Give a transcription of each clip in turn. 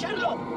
Sherlock!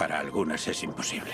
Para algunas es imposible.